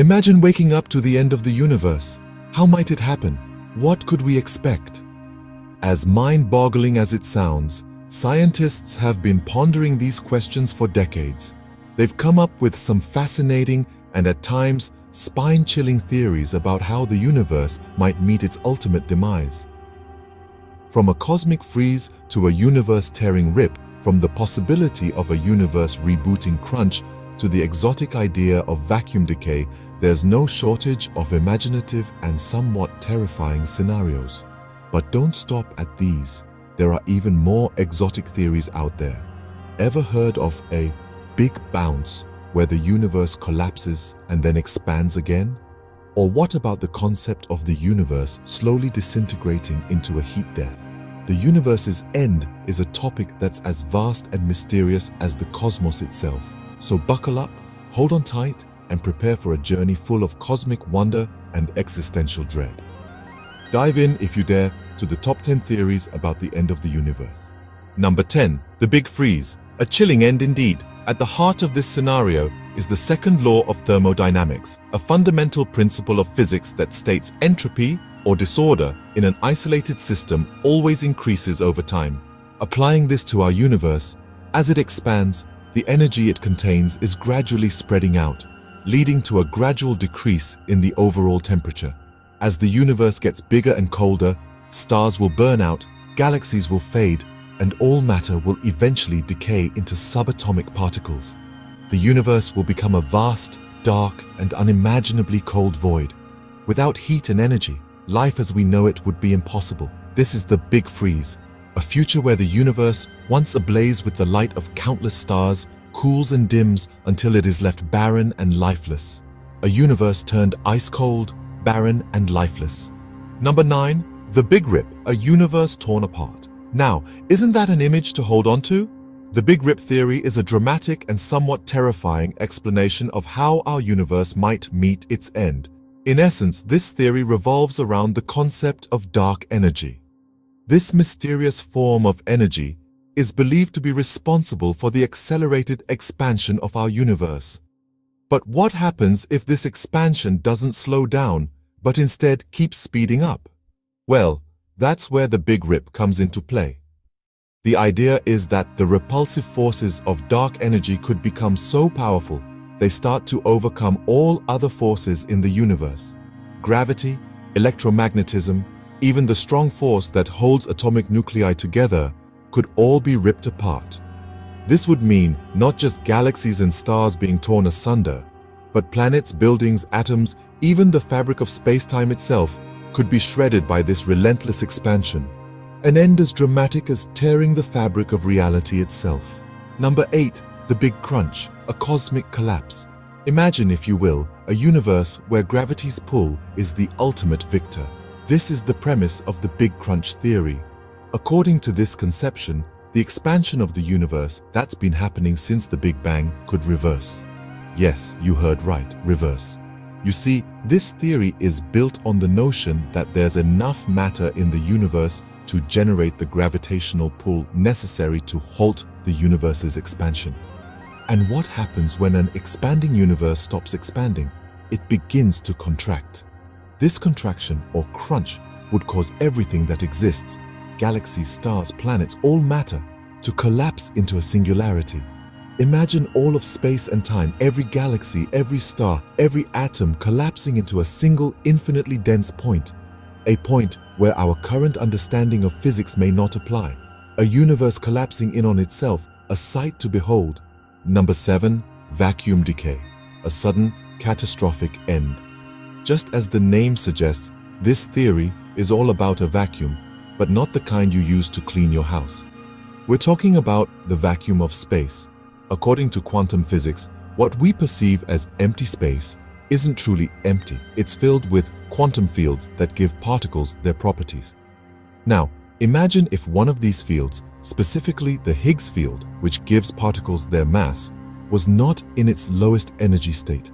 Imagine waking up to the end of the universe. How might it happen? What could we expect? As mind-boggling as it sounds, scientists have been pondering these questions for decades. They've come up with some fascinating and at times spine-chilling theories about how the universe might meet its ultimate demise. From a cosmic freeze to a universe-tearing rip, from the possibility of a universe rebooting crunch to the exotic idea of vacuum decay, there's no shortage of imaginative and somewhat terrifying scenarios. But don't stop at these. There are even more exotic theories out there. Ever heard of a big bounce where the universe collapses and then expands again? Or what about the concept of the universe slowly disintegrating into a heat death? The universe's end is a topic that's as vast and mysterious as the cosmos itself. So buckle up, hold on tight, and prepare for a journey full of cosmic wonder and existential dread. Dive in, if you dare, to the top 10 theories about the end of the universe. Number 10. The Big Freeze. A chilling end indeed. At the heart of this scenario is the second law of thermodynamics, a fundamental principle of physics that states entropy or disorder in an isolated system always increases over time. Applying this to our universe, as it expands, the energy it contains is gradually spreading out, leading to a gradual decrease in the overall temperature. As the universe gets bigger and colder, stars will burn out, galaxies will fade, and all matter will eventually decay into subatomic particles. The universe will become a vast, dark, and unimaginably cold void. Without heat and energy, life as we know it would be impossible. This is the Big Freeze, a future where the universe, once ablaze with the light of countless stars, cools and dims until it is left barren and lifeless. A universe turned ice-cold, barren, and lifeless. Number 9. The Big Rip, a universe torn apart. Now, isn't that an image to hold on to? The Big Rip theory is a dramatic and somewhat terrifying explanation of how our universe might meet its end. In essence, this theory revolves around the concept of dark energy. This mysterious form of energy is believed to be responsible for the accelerated expansion of our universe. But what happens if this expansion doesn't slow down, but instead keeps speeding up? Well, that's where the Big Rip comes into play. The idea is that the repulsive forces of dark energy could become so powerful they start to overcome all other forces in the universe. Gravity, electromagnetism, even the strong force that holds atomic nuclei together could all be ripped apart. This would mean not just galaxies and stars being torn asunder, but planets, buildings, atoms, even the fabric of space-time itself could be shredded by this relentless expansion, an end as dramatic as tearing the fabric of reality itself. Number 8. The Big Crunch, a cosmic collapse. Imagine, if you will, a universe where gravity's pull is the ultimate victor. This is the premise of the Big Crunch theory. According to this conception, the expansion of the universe that's been happening since the Big Bang could reverse. Yes, you heard right, reverse. You see, this theory is built on the notion that there's enough matter in the universe to generate the gravitational pull necessary to halt the universe's expansion. And what happens when an expanding universe stops expanding? It begins to contract. This contraction or crunch would cause everything that exists, galaxies, stars, planets, all matter, to collapse into a singularity. Imagine all of space and time, every galaxy, every star, every atom collapsing into a single infinitely dense point. A point where our current understanding of physics may not apply. A universe collapsing in on itself, a sight to behold. Number 7. Vacuum decay. A sudden, catastrophic end. Just as the name suggests, this theory is all about a vacuum, but not the kind you use to clean your house. We're talking about the vacuum of space, According to quantum physics, what we perceive as empty space isn't truly empty. It's filled with quantum fields that give particles their properties. Now, imagine if one of these fields, specifically the Higgs field, which gives particles their mass, was not in its lowest energy state.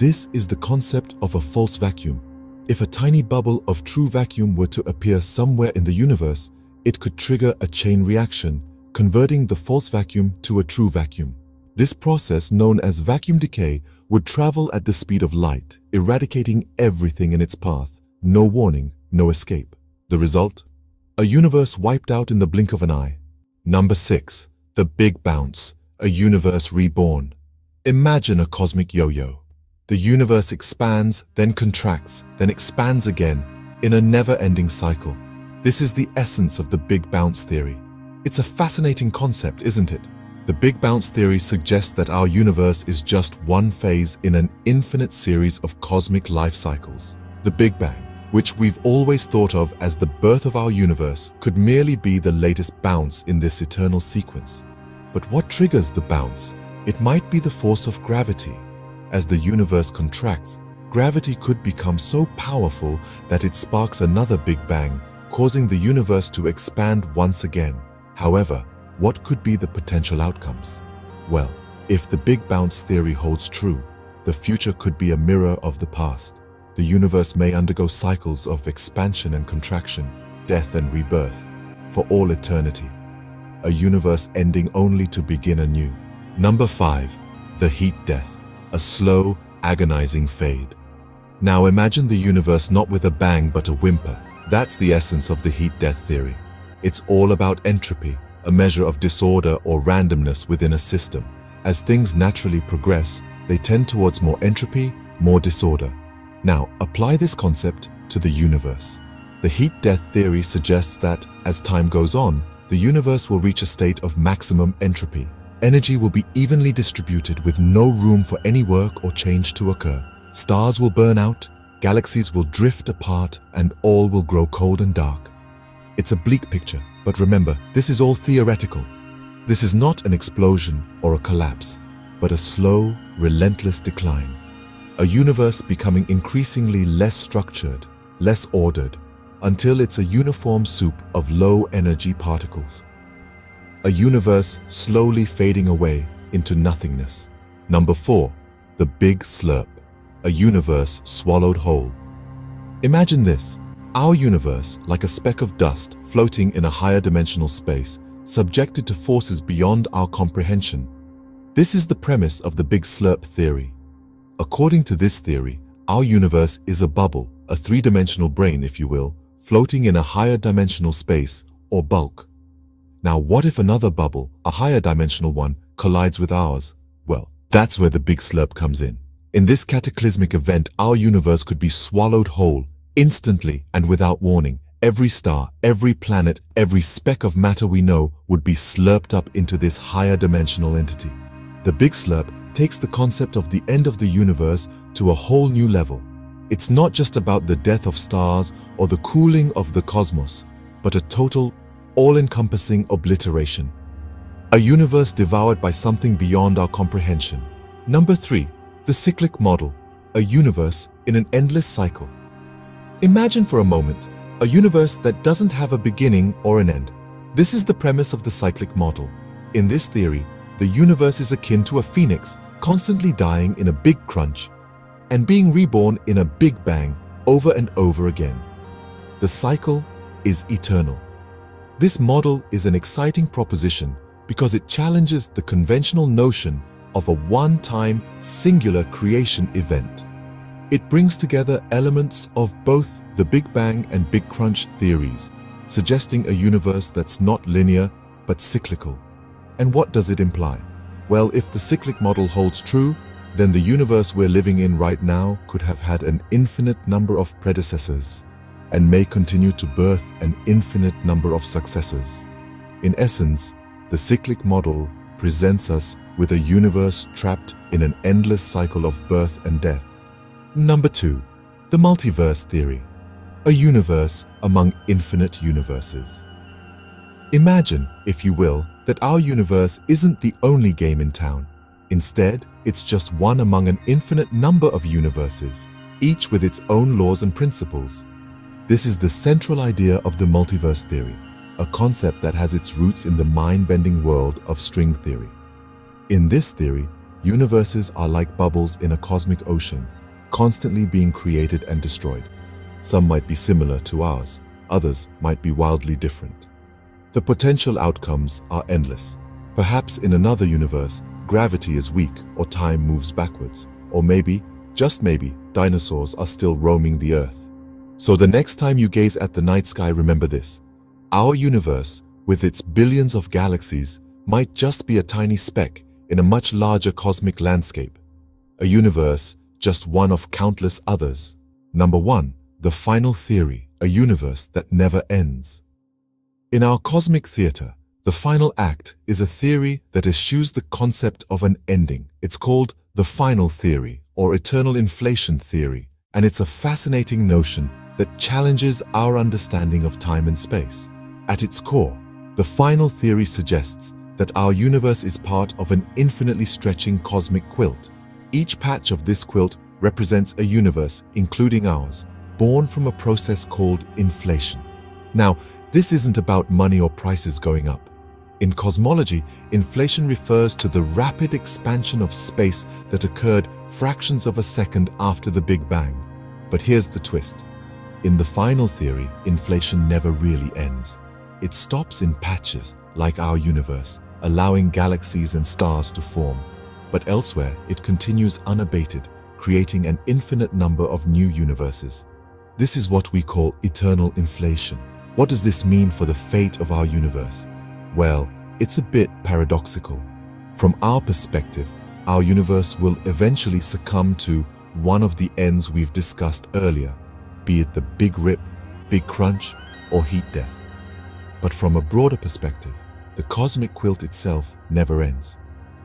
This is the concept of a false vacuum. If a tiny bubble of true vacuum were to appear somewhere in the universe, it could trigger a chain reaction converting the false vacuum to a true vacuum. This process, known as vacuum decay, would travel at the speed of light, eradicating everything in its path. No warning, no escape. The result? A universe wiped out in the blink of an eye. Number 6. The Big Bounce, a universe reborn. Imagine a cosmic yo-yo. The universe expands, then contracts, then expands again, in a never-ending cycle. This is the essence of the Big Bounce theory. It's a fascinating concept, isn't it? The Big Bounce theory suggests that our universe is just one phase in an infinite series of cosmic life cycles. The Big Bang, which we've always thought of as the birth of our universe, could merely be the latest bounce in this eternal sequence. But what triggers the bounce? It might be the force of gravity. As the universe contracts, gravity could become so powerful that it sparks another Big Bang, causing the universe to expand once again. However, what could be the potential outcomes? Well, if the Big Bounce theory holds true, the future could be a mirror of the past. The universe may undergo cycles of expansion and contraction, death and rebirth, for all eternity. A universe ending only to begin anew. Number 5. The heat death. A slow, agonizing fade. Now imagine the universe not with a bang but a whimper. That's the essence of the heat death theory. It's all about entropy, a measure of disorder or randomness within a system. As things naturally progress, they tend towards more entropy, more disorder. Now, apply this concept to the universe. The heat-death theory suggests that, as time goes on, the universe will reach a state of maximum entropy. Energy will be evenly distributed with no room for any work or change to occur. Stars will burn out, galaxies will drift apart, and all will grow cold and dark. It's a bleak picture, but remember, this is all theoretical. This is not an explosion or a collapse, but a slow, relentless decline. A universe becoming increasingly less structured, less ordered, until it's a uniform soup of low-energy particles. A universe slowly fading away into nothingness. Number 4. The Big Slurp. A universe swallowed whole. Imagine this. Our universe, like a speck of dust floating in a higher dimensional space, subjected to forces beyond our comprehension. This is the premise of the Big Slurp theory. According to this theory, our universe is a bubble, a three-dimensional brane, if you will, floating in a higher dimensional space, or bulk. Now, what if another bubble, a higher dimensional one, collides with ours? Well, that's where the Big Slurp comes in. In this cataclysmic event, our universe could be swallowed whole, Instantly and without warning, every star, every planet, every speck of matter we know would be slurped up into this higher dimensional entity. The Big Slurp takes the concept of the end of the universe to a whole new level. It's not just about the death of stars or the cooling of the cosmos, but a total, all-encompassing obliteration. A universe devoured by something beyond our comprehension. Number 3. The cyclic model. A universe in an endless cycle. Imagine for a moment a universe that doesn't have a beginning or an end. This is the premise of the cyclic model. In this theory, the universe is akin to a phoenix constantly dying in a big crunch and being reborn in a big bang over and over again. The cycle is eternal. This model is an exciting proposition because it challenges the conventional notion of a one-time singular creation event. It brings together elements of both the Big Bang and Big Crunch theories, suggesting a universe that's not linear but cyclical. And what does it imply? Well, if the cyclic model holds true, then the universe we're living in right now could have had an infinite number of predecessors and may continue to birth an infinite number of successors. In essence, the cyclic model presents us with a universe trapped in an endless cycle of birth and death Number 2. The Multiverse Theory A universe among infinite universes. Imagine, if you will, that our universe isn't the only game in town. Instead, it's just one among an infinite number of universes, each with its own laws and principles. This is the central idea of the multiverse theory, a concept that has its roots in the mind-bending world of string theory. In this theory, universes are like bubbles in a cosmic ocean, constantly being created and destroyed. Some might be similar to ours, others might be wildly different. The potential outcomes are endless. Perhaps in another universe, gravity is weak or time moves backwards. Or maybe, just maybe, dinosaurs are still roaming the Earth. So the next time you gaze at the night sky, remember this. Our universe, with its billions of galaxies, might just be a tiny speck in a much larger cosmic landscape. A universe, just one of countless others. Number one, the final theory, a universe that never ends. In our cosmic theater, the final act is a theory that eschews the concept of an ending. It's called the final theory or eternal inflation theory, and it's a fascinating notion that challenges our understanding of time and space. At its core, the final theory suggests that our universe is part of an infinitely stretching cosmic quilt. Each patch of this quilt represents a universe, including ours, born from a process called inflation. Now, this isn't about money or prices going up. In cosmology, inflation refers to the rapid expansion of space that occurred fractions of a second after the Big Bang. But here's the twist. In the final theory, inflation never really ends. It stops in patches, like our universe, allowing galaxies and stars to form. But elsewhere, it continues unabated, creating an infinite number of new universes. This is what we call eternal inflation. What does this mean for the fate of our universe? Well, it's a bit paradoxical. From our perspective, our universe will eventually succumb to one of the ends we've discussed earlier, be it the Big Rip, Big Crunch, or heat death. But from a broader perspective, the cosmic quilt itself never ends.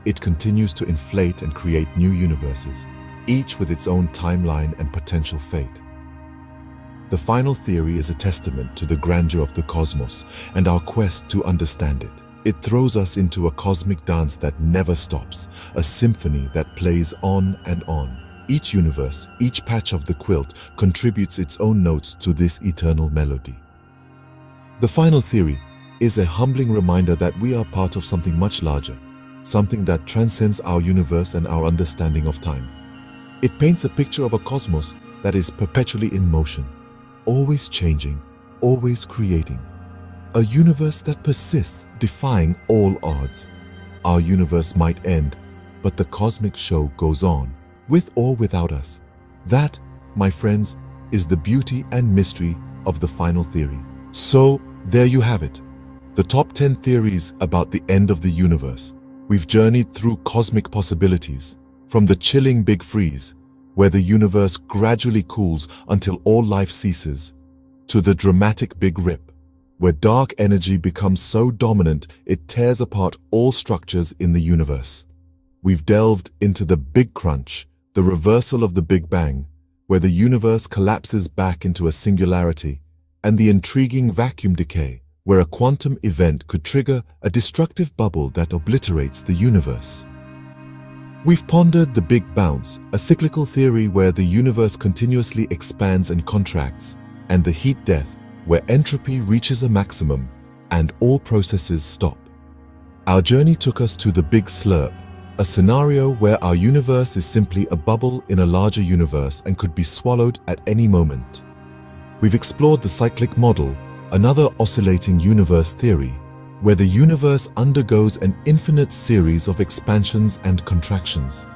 It continues to inflate and create new universes, each with its own timeline and potential fate. The final theory is a testament to the grandeur of the cosmos and our quest to understand it. It throws us into a cosmic dance that never stops, a symphony that plays on and on. Each universe, each patch of the quilt contributes its own notes to this eternal melody. The final theory is a humbling reminder that we are part of something much larger, something that transcends our universe and our understanding of time. It paints a picture of a cosmos that is perpetually in motion, always changing, always creating. A universe that persists, defying all odds. Our universe might end, but the cosmic show goes on, with or without us. That, my friends, is the beauty and mystery of the final theory. So, there you have it. The top 10 theories about the end of the universe. We've journeyed through cosmic possibilities, from the chilling Big Freeze where the universe gradually cools until all life ceases, to the dramatic Big Rip, where dark energy becomes so dominant it tears apart all structures in the universe. We've delved into the Big Crunch, the reversal of the Big Bang, where the universe collapses back into a singularity, and the intriguing vacuum decay, where a quantum event could trigger a destructive bubble that obliterates the universe. We've pondered the Big Bounce, a cyclical theory where the universe continuously expands and contracts, and the heat death, where entropy reaches a maximum and all processes stop. Our journey took us to the Big Slurp, a scenario where our universe is simply a bubble in a larger universe and could be swallowed at any moment. We've explored the cyclic model, another oscillating universe theory, where the universe undergoes an infinite series of expansions and contractions.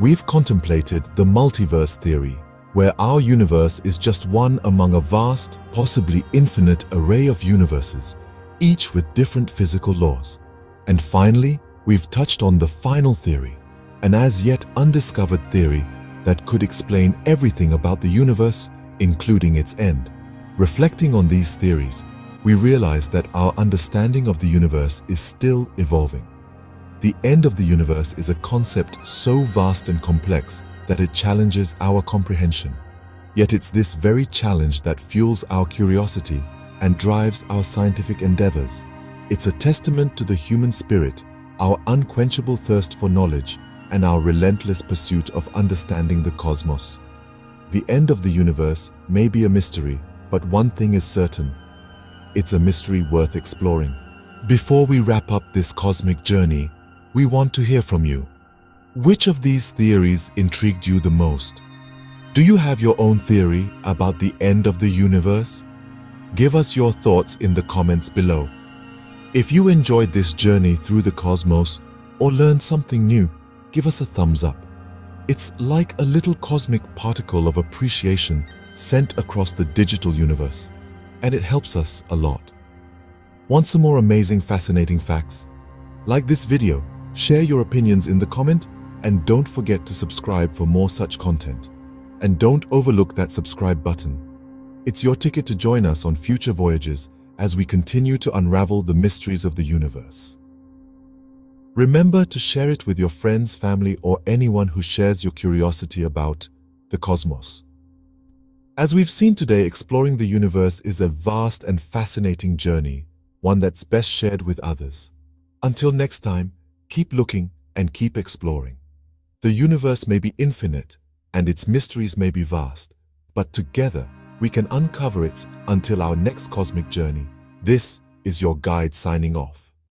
We've contemplated the multiverse theory, where our universe is just one among a vast, possibly infinite array of universes, each with different physical laws. And finally, we've touched on the final theory, an as yet undiscovered theory that could explain everything about the universe, including its end. Reflecting on these theories, we realize that our understanding of the universe is still evolving. The end of the universe is a concept so vast and complex that it challenges our comprehension. Yet it's this very challenge that fuels our curiosity and drives our scientific endeavors. It's a testament to the human spirit, our unquenchable thirst for knowledge, and our relentless pursuit of understanding the cosmos. The end of the universe may be a mystery, but one thing is certain, it's a mystery worth exploring. Before we wrap up this cosmic journey, we want to hear from you. Which of these theories intrigued you the most? Do you have your own theory about the end of the universe? Give us your thoughts in the comments below. If you enjoyed this journey through the cosmos, or learned something new, give us a thumbs up. It's like a little cosmic particle of appreciation sent across the digital universe, and it helps us a lot. Want some more amazing, fascinating facts? Like this video, share your opinions in the comment, and don't forget to subscribe for more such content. And don't overlook that subscribe button. It's your ticket to join us on future voyages as we continue to unravel the mysteries of the universe. Remember to share it with your friends, family, or anyone who shares your curiosity about the cosmos. As we've seen today, exploring the universe is a vast and fascinating journey, one that's best shared with others. Until next time, keep looking and keep exploring. The universe may be infinite and its mysteries may be vast, but together we can uncover it until our next cosmic journey. This is your guide signing off.